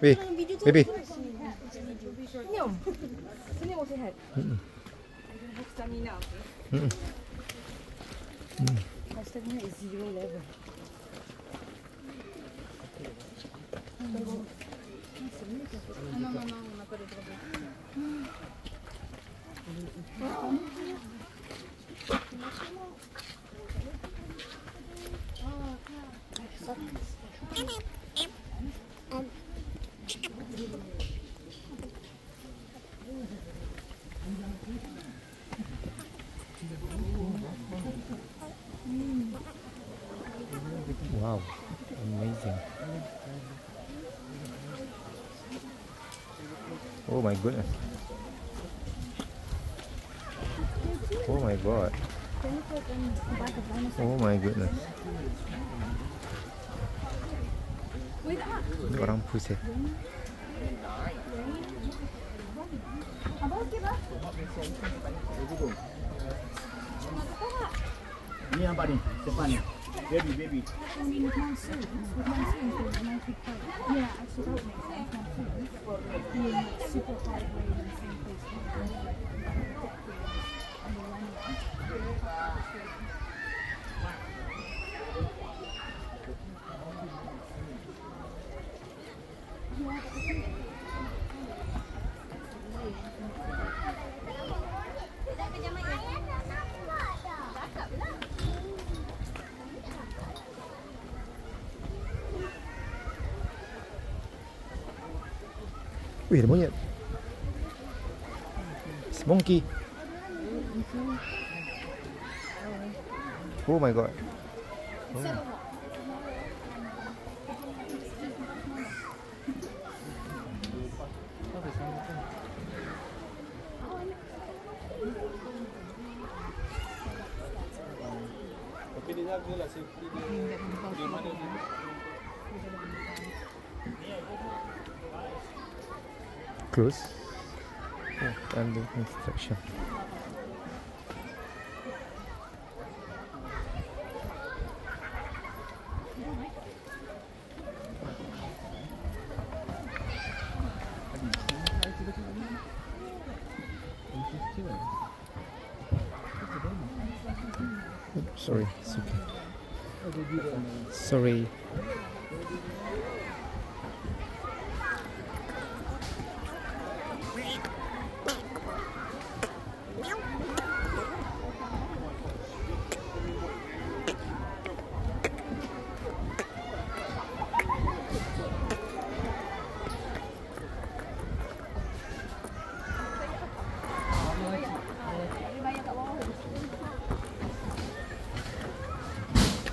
Weh, baby. Senyum. Senyum sihat. Have stamina. Mm-mm. My stamina is zero level. No, no, Wow, amazing. Oh my goodness. Oh my god. Oh my goodness. Ini orang pus eh. Ni nampak ni, depan ni. Baby, baby. I mean, with my suits, with my suits, my big coat. Yeah, actually, that would make sense. My suits. Being super high. in the same place. Oi, ni apa tu? Oh, I see what we need about. Whereas that would be um, close oh, under sorry, it's okay. Sorry.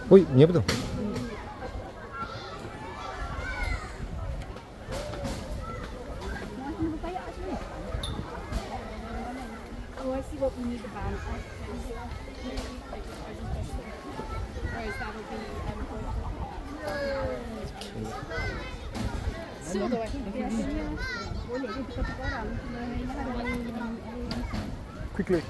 Ой, не буду. Quickly.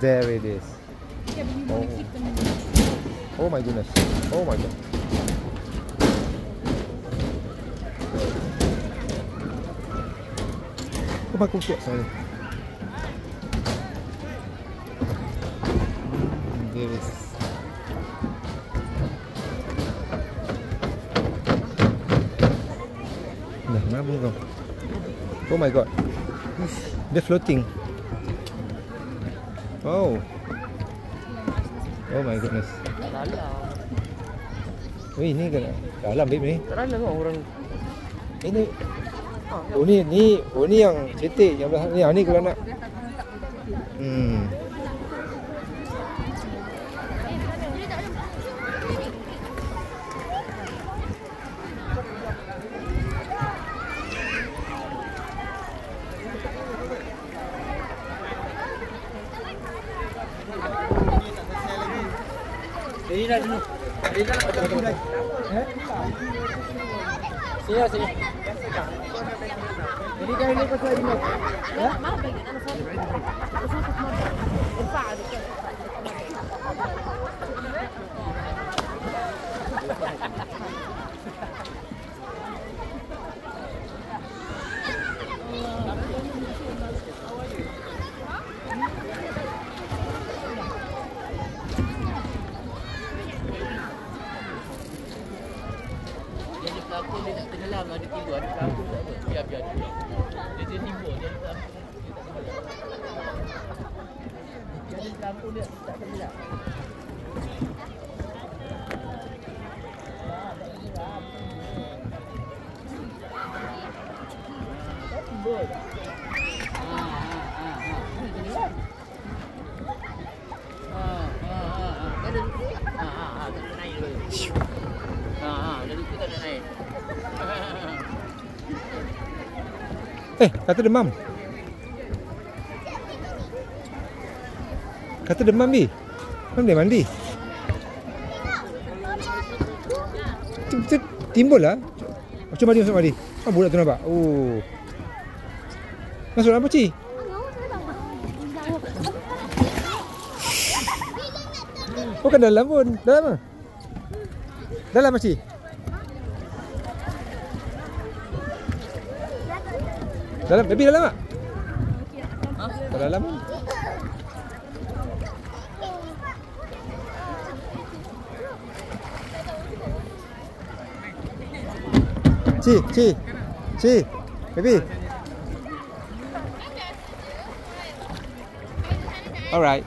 There it is. Yeah, but you want to Oh. keep them in Oh my goodness. Oh my god. Kau pakai kuat saya. There is. Dah, mana kau? Oh my god. Oh Dia floating. Oh. Oh my goodness. Weh, ni kan dalam babe ni. Dalam orang Ini Oh ni ni oh ni yang cetek yang belah ni. Ah, ni kalau nak. Hmm. đi ra đi. Đi ra đi đây. Sini sini jadi kayak ini kau ini ya Thank you. Dia nak tenggelam ada timbul ada pelakon tak apa. Biar biar dia. Dia dia timbul jadi pelakon. dia tak tenggelam. Jadi pelakon dia tak tenggelam. Timbul. Ha ha ha ha. Ni tenggelam. Ha ha ha ha. Kau dah duduk? Ha ha ha. Tak nak naik dulu. Ha ha. Dah duduk tak nak naik. Eh, kata demam. Kata demam ni. Mana dia mandi? Timbul lah. Macam mandi masuk mandi. Ah, budak tu nampak. Oh. Masuk apa cik? Oh kan dalam pun. Dalam ah. Dalam makcik. Dalam, baby dalam tak? Tak dalam. Ci, Ci. Ci. Baby. Alright.